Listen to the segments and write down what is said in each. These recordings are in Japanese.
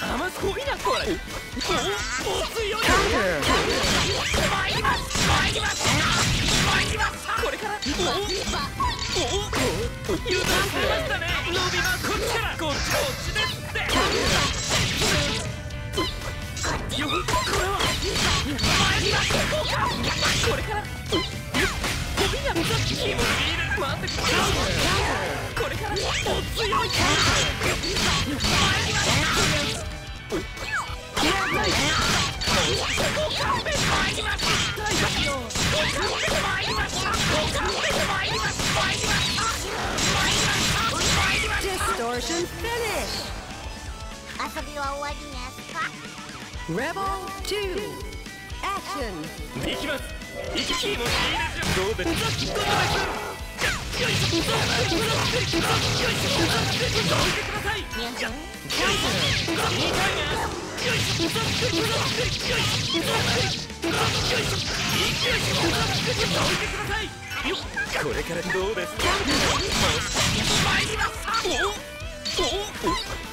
足よしよっとのがいいよしいきますこびだよのがいいようなこれおお強い参ります参ります参りますこれからおおおお油断されましたね伸びはこっちからこっちこっちですってよこれは参りますこれから飛びが気持ちいいです待ってこれからお強い参ります遊びは終わりですか？Rebel 2. Action. 行きます。息気持ちいいです。よどうです。どうです。よいしょよいしょよいしょよいしょどいてください皆さんいいかいなよいしょよいしょよいしょよいしょよいしょよいしょどいてくださいよこれからどうです。よどうです。よこっちです。よ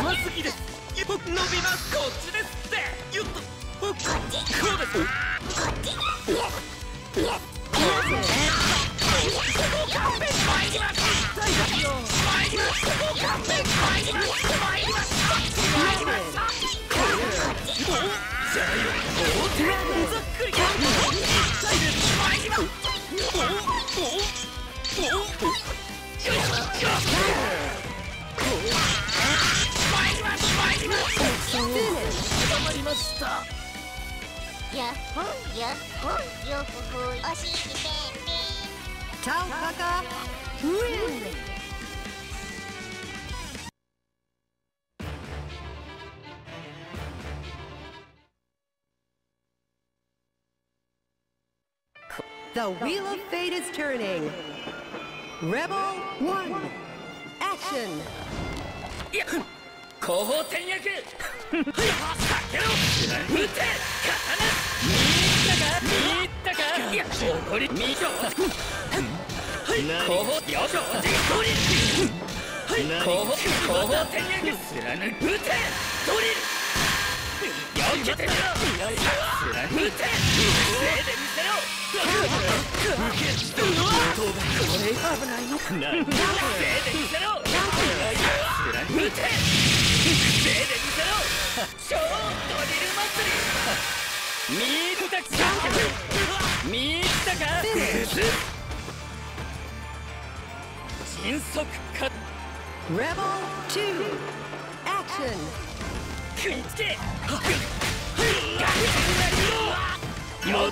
甘すぎです。よ伸びますこっちですって。よっとこっち。こうですやっほやっほよほほおしいきべんべん Taukaka win. The wheel of fate is turning. Rebel 1. Action. 後方転躍。はい避けろ撃て刀見入ったか見入ったかいや怒り見ろはい後方。よしょドリルはい後方。後方。転躍貫撃てドリルよけてみろ貫撃てせいで見せろ受けうわこれ危ないのせいで見せろ撃てせいで見せろ超ドリル祭り見ったか見たか迅速か Rebel 2. Action. 食いつけよ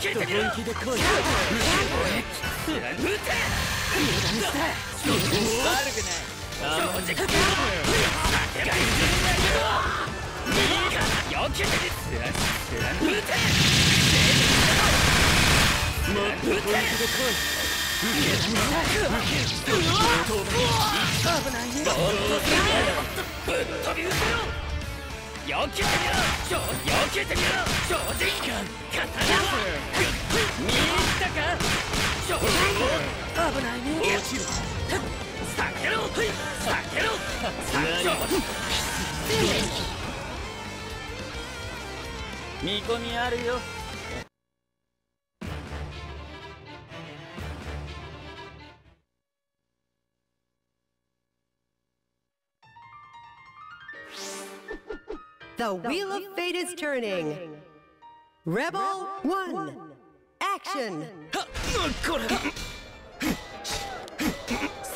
けてみろ本気で来い撃て悪くないよけてみ撃てもっと本気で来い危ないねぶっ飛び撃てろよけてみろちょよけてみろ正直刀見たかちょ危ないね落ちる避けろ避けろ避けろ見込みあるよ The wheel of fate is turning. Rebel 1. Action!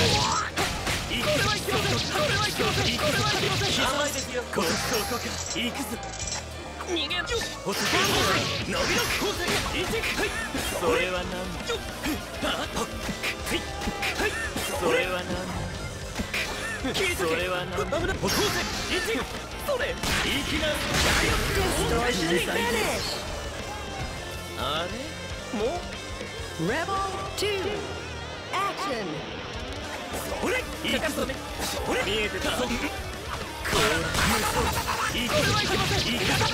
Oh, あれも Rebel 2 Action! いどうぞ俺切り裂け俺切り裂け俺切り裂けいいかが切り裂け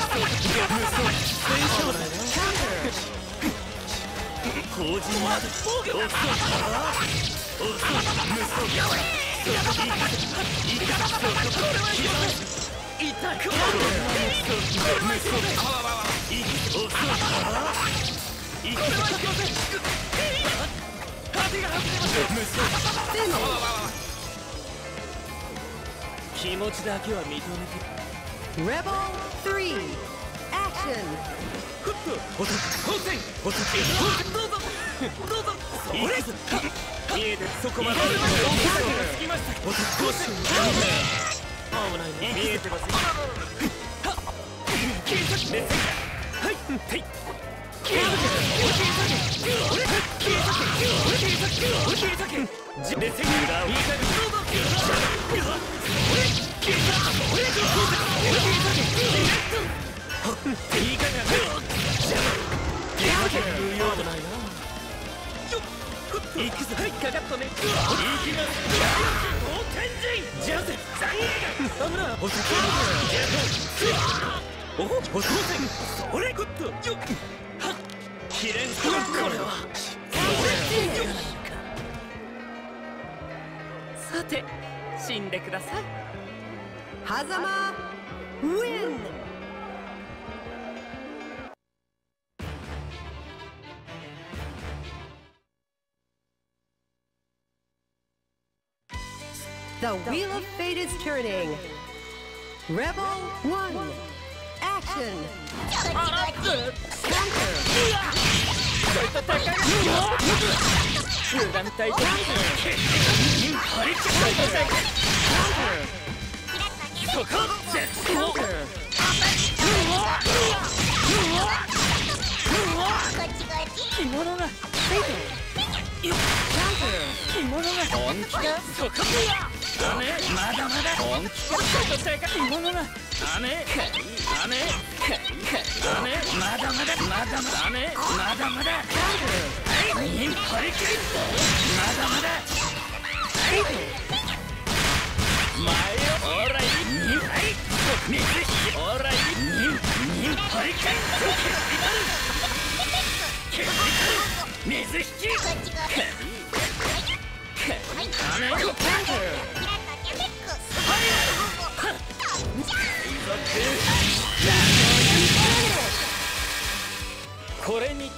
無用もないな行くぞはいかかっとねいきなり同天神ジャゼ残影が危なお酒おおお当然それグッドよっきれんこれはさて死んでくださいおっ切れんぞこれはさて死んでください狭間ウィン The Wheel of Fate is turning. Rebel 1. action! Counter! 本気かそこだまだ本気かちょっと高い着物がダメダメダメまだまだ。まだまだダメまだまだはい。張り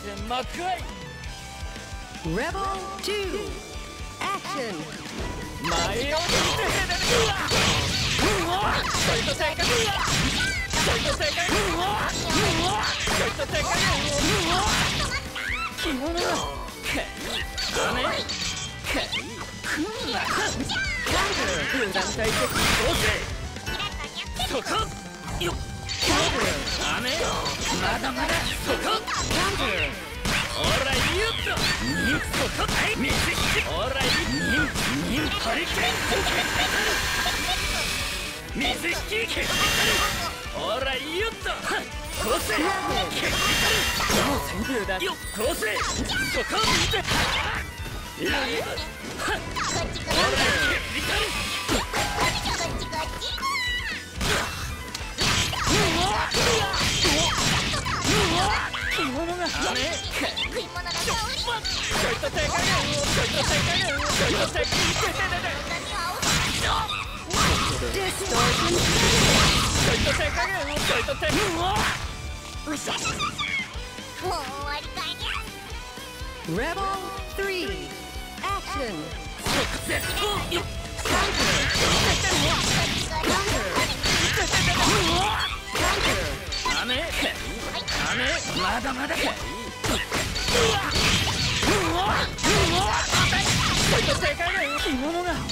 全幕開 Rebel 2 Action. 前を見てうわちょいと正確うわちょいと正確うわちょいと正確うわ着物だダメくんな油断大敵どうせそこよっダメまだまだそこオーライユットにそこはい水引オーライににハリケーン水引き決めたるオーライユットこうせ旋風だよこせそこを見てライブこっちこ Rebel 3 Action まだまだ。ちょいと手加減着物がわかんね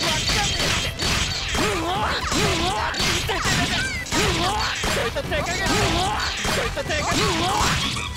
えちょいと手加減ちょいと手加減